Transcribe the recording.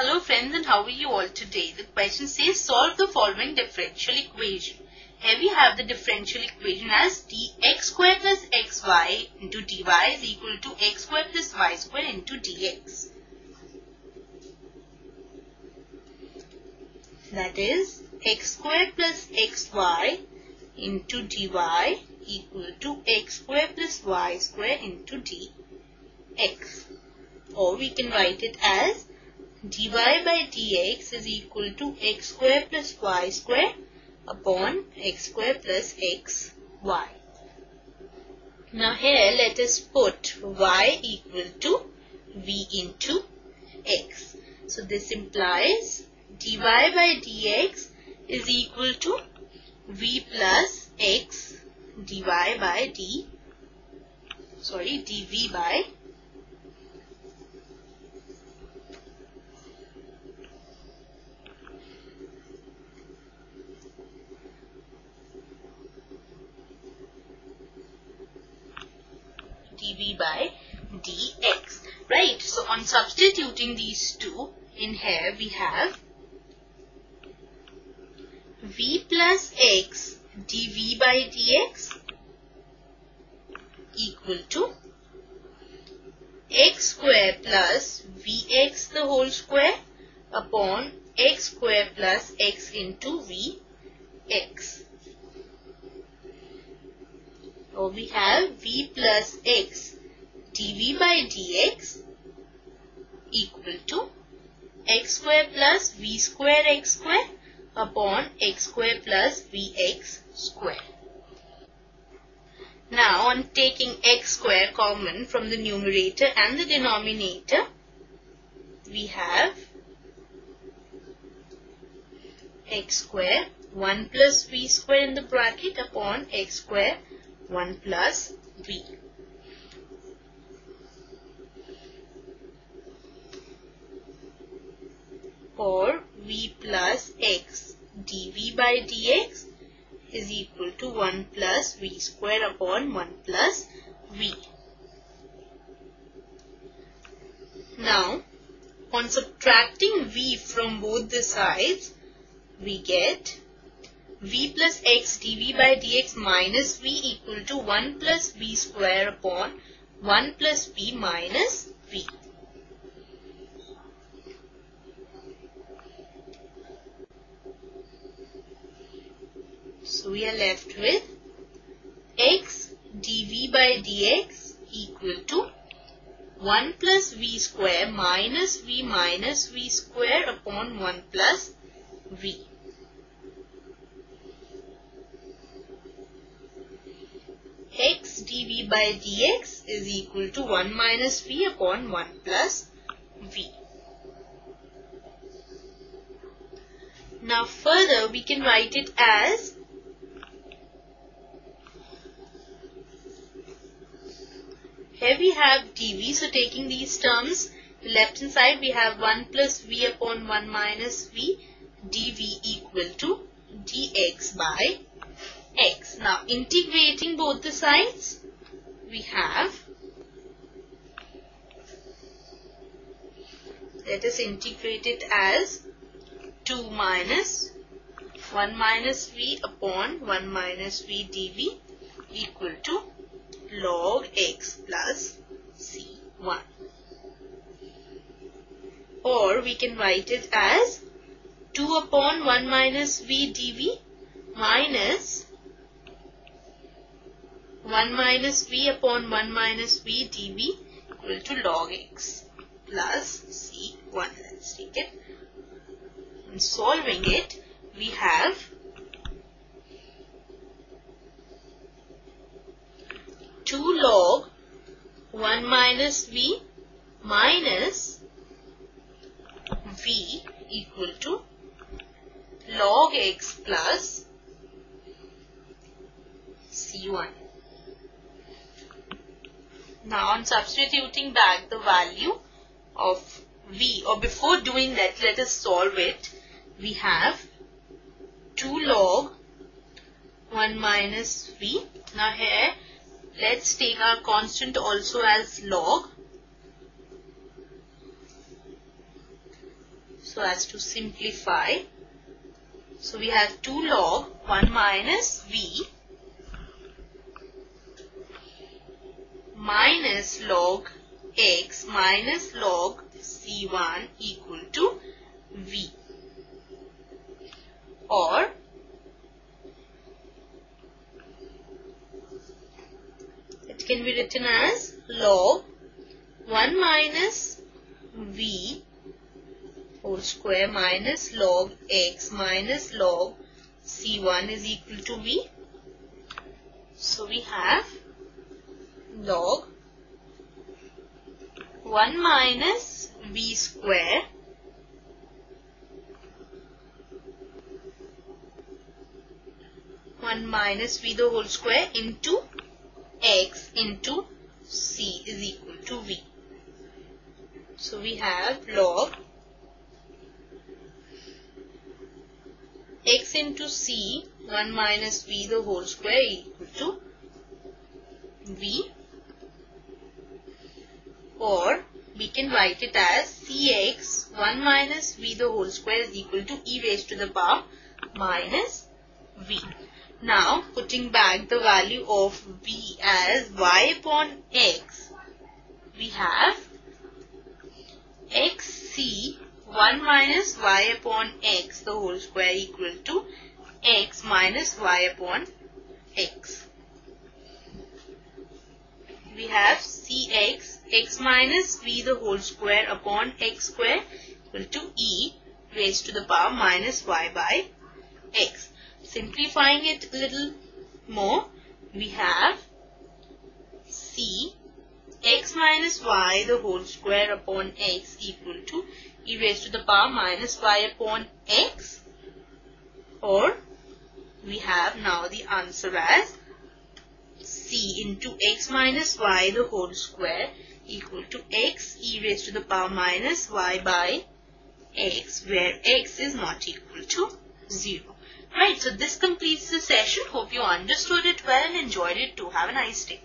Hello friends and how are you all today? The question says solve the following differential equation. Here we have the differential equation as dx square plus xy into dy is equal to x square plus y square into dx. That is x square plus xy into dy equal to x square plus y square into dx. Or we can write it as dy by dx is equal to x square plus y square upon x square plus x y. Now here let us put y equal to v into x. So this implies dy by dx is equal to v plus x dy by d sorry dv by dv by dx. Right, so on substituting these two, in here we have v plus x dv by dx equal to x square plus vx the whole square upon x square plus x into vx or we have v plus x dv by dx equal to x square plus v square x square upon x square plus vx square. Now on taking x square common from the numerator and the denominator, we have x square 1 plus v square in the bracket upon x square 1 plus v. Or v plus x dv by dx is equal to 1 plus v square upon 1 plus v. Now, on subtracting v from both the sides, we get v plus x dv by dx minus v equal to 1 plus v square upon 1 plus v minus v. So we are left with x dv by dx equal to 1 plus v square minus v minus v square upon 1 plus v. x dv by dx is equal to 1 minus v upon 1 plus v. Now further we can write it as Here we have dv, so taking these terms, the left hand side we have 1 plus v upon 1 minus v dv equal to dx by x. Now integrating both the sides, we have, let us integrate it as 2 minus 1 minus v upon 1 minus v dv equal to log x plus c1. Or we can write it as 2 upon 1 minus v dv minus 1 minus v upon 1 minus v dv equal to log x plus c1. Let's take it. In solving it, we have 2 log 1 minus v minus v equal to log x plus c1. Now on substituting back the value of v or before doing that let us solve it. We have 2 log 1 minus v. Now here Let's take our constant also as log. so as to simplify. So we have 2 log 1 minus v minus log x minus log c1 equal to v or it can be written as log 1 minus v whole square minus log x minus log c1 is equal to v. So we have log 1 minus v square one minus v the whole square into x into c is equal to v. So we have log x into c 1 minus v the whole square equal to v or we can write it as cx 1 minus v the whole square is equal to e raised to the power minus v. Now putting back the value of v as y upon x, we have xc 1 minus y upon x the whole square equal to x minus y upon x. We have cx x minus v the whole square upon x square equal to e raised to the power minus y by x. Simplifying it a little more, we have c x minus y the whole square upon x equal to e raised to the power minus y upon x or we have now the answer as c into x minus y the whole square equal to x e raised to the power minus y by x where x is not equal to 0. Right, so this completes the session. Hope you understood it well and enjoyed it too. Have a nice day.